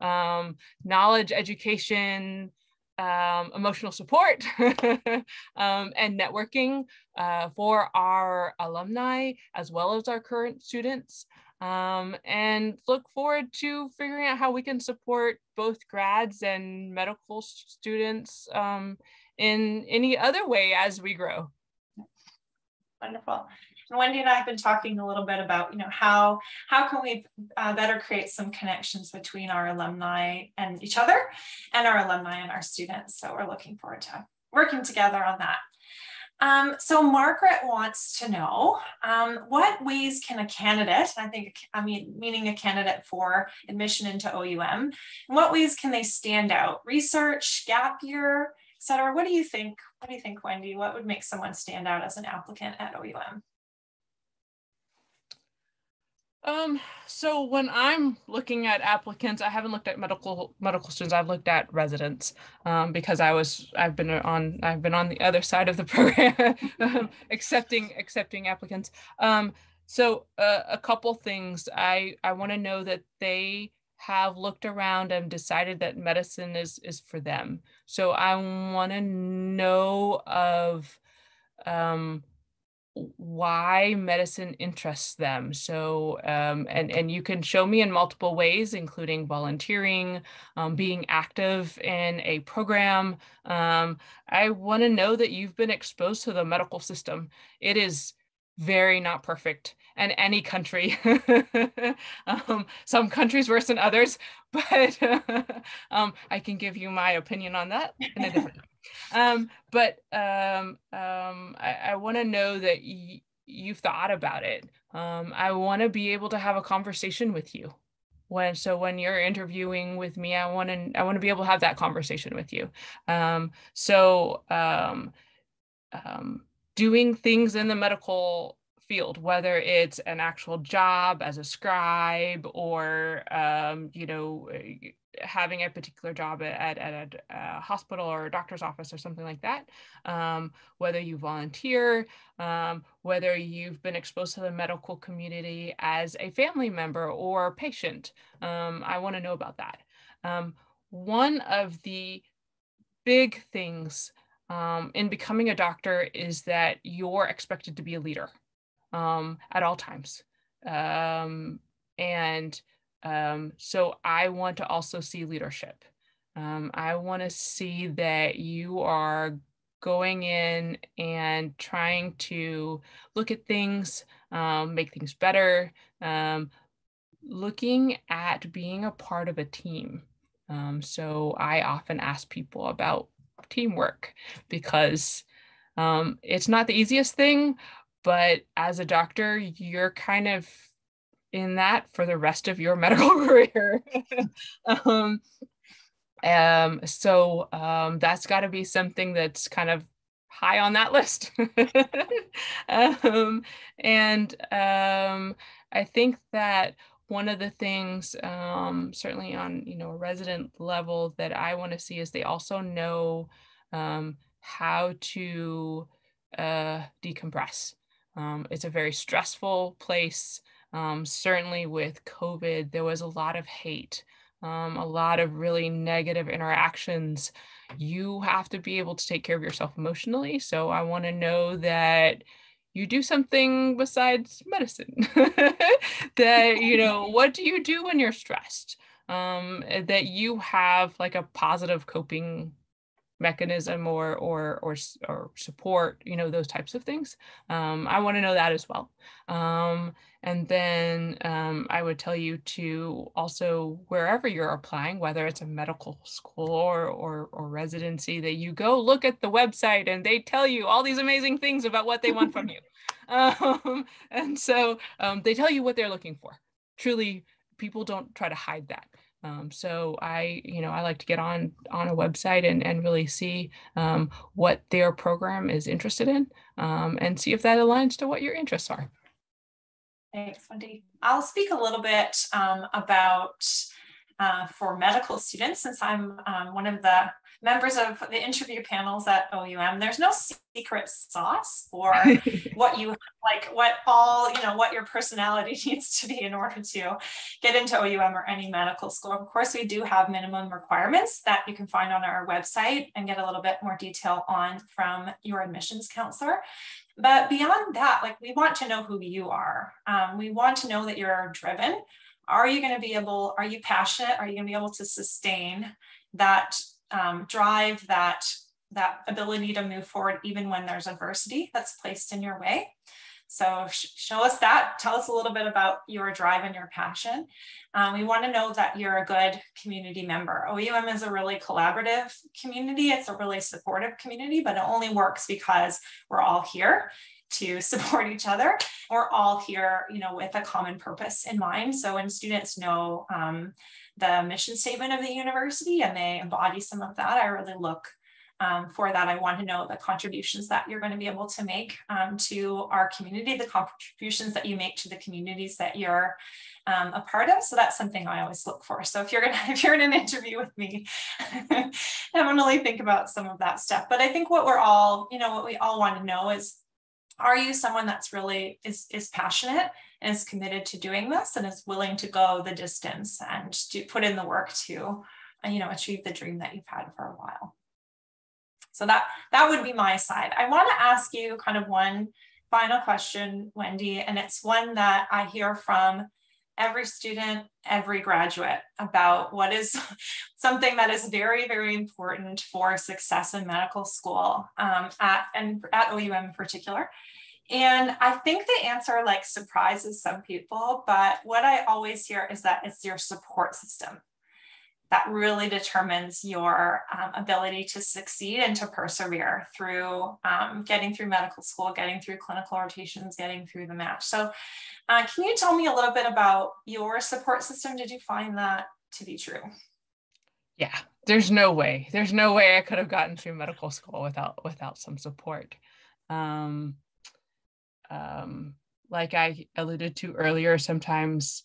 um, knowledge, education, um, emotional support, um, and networking uh, for our alumni as well as our current students. Um, and look forward to figuring out how we can support both grads and medical students um, in any other way as we grow. Wonderful. And Wendy and I have been talking a little bit about, you know, how how can we uh, better create some connections between our alumni and each other, and our alumni and our students. So we're looking forward to working together on that. Um, so Margaret wants to know um, what ways can a candidate, I think, I mean, meaning a candidate for admission into OUM, what ways can they stand out? Research, gap year, etc. What do you think? What do you think, Wendy? What would make someone stand out as an applicant at OUM? Um, so when I'm looking at applicants, I haven't looked at medical medical students. I've looked at residents um, because I was I've been on I've been on the other side of the program, um, accepting accepting applicants. Um, so uh, a couple things I I want to know that they have looked around and decided that medicine is is for them. So I want to know of um, why medicine interests them. So, um, and, and you can show me in multiple ways, including volunteering, um, being active in a program. Um, I want to know that you've been exposed to the medical system. It is very not perfect and any country um, some countries worse than others but um, i can give you my opinion on that in a different um, but um, um, I, I want to know that y- you've thought about it. Um, I want to be able to have a conversation with you. When so when you're interviewing with me, I want to I want to be able to have that conversation with you. Um, so um, um, doing things in the medical field, whether it's an actual job as a scribe or um, you know having a particular job at, at, a, hospital or a doctor's office or something like that, um, whether you volunteer, um, whether you've been exposed to the medical community as a family member or patient. Um, I want to know about that. Um, one of the big things um, in becoming a doctor is that you're expected to be a leader um, at all times. and um, so I want to also see leadership. Um, I want to see that you are going in and trying to look at things, um, make things better, um, looking at being a part of a team. Um, so I often ask people about teamwork because um, it's not the easiest thing, but as a doctor, you're kind of in that for the rest of your medical career. um, um, so um, that's got to be something that's kind of high on that list. um, and um, I think that one of the things, um, certainly on you know a resident level, that I want to see is they also know um, how to uh, decompress. Um, it's a very stressful place. Um, certainly with COVID, there was a lot of hate, um, a lot of really negative interactions. You have to be able to take care of yourself emotionally. So I want to know that you do something besides medicine. that, you know, what do you do when you're stressed? Um, that you have like a positive coping mechanism or or or, or support you know those types of things um, i want to know that as well. Um, and then um, i would tell you to also wherever you're applying whether it's a medical school or, or or residency that you go look at the website and they tell you all these amazing things about what they want from you. Um, and so um, they tell you what they're looking for. Truly people don't try to hide that um, so I, you know, I like to get on on a website and, and really see um, what their program is interested in um, and see if that aligns to what your interests are. Thanks, Wendy. I'll speak a little bit um, about uh, for medical students since I'm um, one of the members of the interview panels at OUM, there's no secret sauce or what you like, what all, you know, what your personality needs to be in order to get into OUM or any medical school. Of course, we do have minimum requirements that you can find on our website and get a little bit more detail on from your admissions counselor. But beyond that, like we want to know who you are. Um, we want to know that you're driven. Are you going to be able, are you passionate? Are you going to be able to sustain that um, drive, that, that ability to move forward even when there's adversity that's placed in your way. So sh show us that. Tell us a little bit about your drive and your passion. Um, we want to know that you're a good community member. OUM is a really collaborative community. It's a really supportive community, but it only works because we're all here to support each other. We're all here, you know, with a common purpose in mind. So when students know um, the mission statement of the university and they embody some of that, I really look um, for that, I want to know the contributions that you're going to be able to make um, to our community, the contributions that you make to the communities that you're um, a part of. So that's something I always look for. So if you're gonna, if you're in an interview with me, definitely think about some of that stuff. But I think what we're all, you know, what we all want to know is, are you someone that's really is is passionate and is committed to doing this and is willing to go the distance and to put in the work to, uh, you know, achieve the dream that you've had for a while. So that that would be my side. I want to ask you kind of one final question, Wendy, and it's one that I hear from every student, every graduate about what is something that is very, very important for success in medical school um, at and at OUM in particular. And I think the answer like surprises some people, but what I always hear is that it's your support system that really determines your um, ability to succeed and to persevere through um, getting through medical school, getting through clinical rotations, getting through the match. So, uh, can you tell me a little bit about your support system? Did you find that to be true? Yeah, there's no way. There's no way I could have gotten through medical school without without some support. Um, um, like I alluded to earlier, sometimes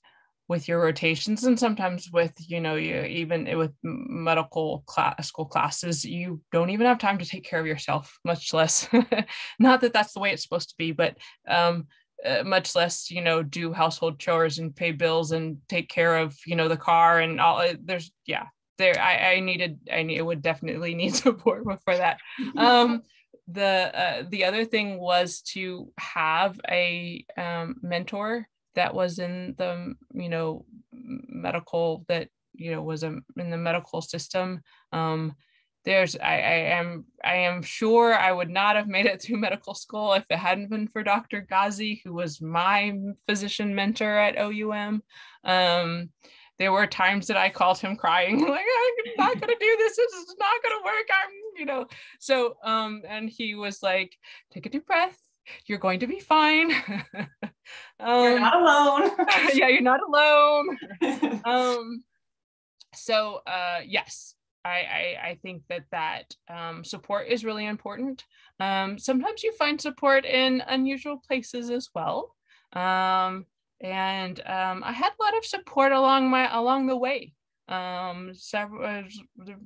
with your rotations and sometimes with you know you even with medical class school classes you don't even have time to take care of yourself much less not that that's the way it's supposed to be but um, uh, much less you know do household chores and pay bills and take care of you know the car and all uh, there's yeah there I, I needed I need, would definitely need support for that. Um the uh, the other thing was to have a um, mentor that was in the you know medical that you know was a, in the medical system um, there's I, I am I am sure I would not have made it through medical school if it hadn't been for Dr. Ghazi, who was my physician mentor at OUM. Um, there were times that I called him crying, like I'm not gonna do this. This is not gonna work. I'm, you know. So, um, and he was like, take a deep breath you're going to be fine. um, you're not alone. yeah, you're not alone. um, so uh, yes, I, I, I think that that um, support is really important. Um, sometimes you find support in unusual places as well. Um, and um, I had a lot of support along my along the way um, several uh,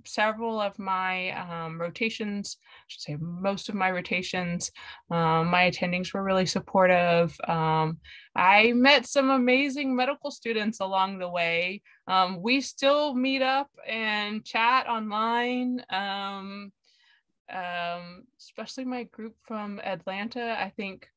several of my um, rotations, I should say most of my rotations, um, my attendings were really supportive. Um, I met some amazing medical students along the way. Um, we still meet up and chat online. Um, especially my group from Atlanta, I think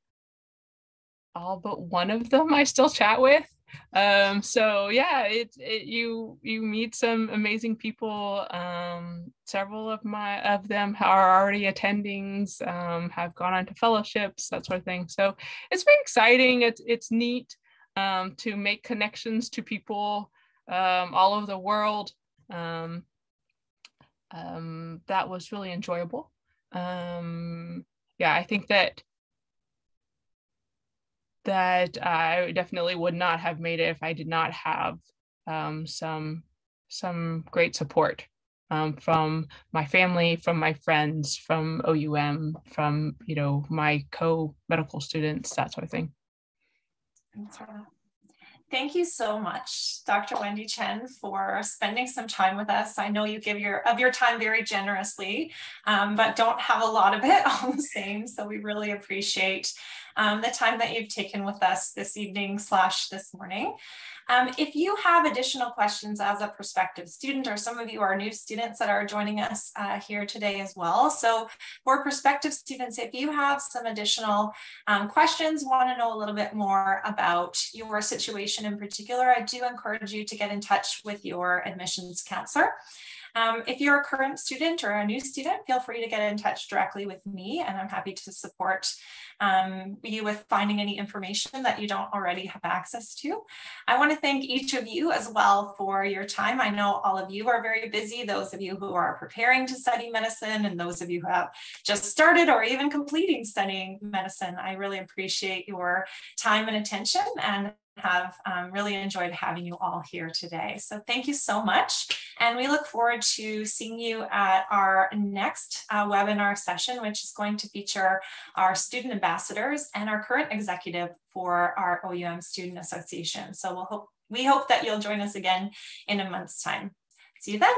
all but one of them I still chat with um so yeah it, it you you meet some amazing people um several of my of them are already attendings um have gone on to fellowships that sort of thing. So it's very exciting it's it's neat um to make connections to people um all over the world. Um that was really enjoyable. Yeah i think that that I definitely would not have made it if I did not have um, some some great support um, from my family, from my friends, from OUM, from you know my co medical students, that sort of thing. Thank you so much, Dr. Wendy Chen, for spending some time with us. I know you give your of your time very generously, um, but don't have a lot of it all the same. So we really appreciate um, the time that you've taken with us this evening slash this morning. Um, if you have additional questions as a prospective student, or some of you are new students that are joining us uh, here today as well. So for prospective students, if you have some additional um, questions, want to know a little bit more about your situation in particular, I do encourage you to get in touch with your admissions counselor. Um, if you're a current student or a new student, feel free to get in touch directly with me and I'm happy to support um, you with finding any information that you don't already have access to. I want to thank each of you as well for your time. I know all of you are very busy, those of you who are preparing to study medicine and those of you who have just started or even completing studying medicine. I really appreciate your time and attention and have um, really enjoyed having you all here today. So thank you so much. And we look forward to seeing you at our next uh, webinar session, which is going to feature our student ambassadors and our current executive for our OUM Student Association. So we'll hope, we hope that you'll join us again in a month's time. See you then.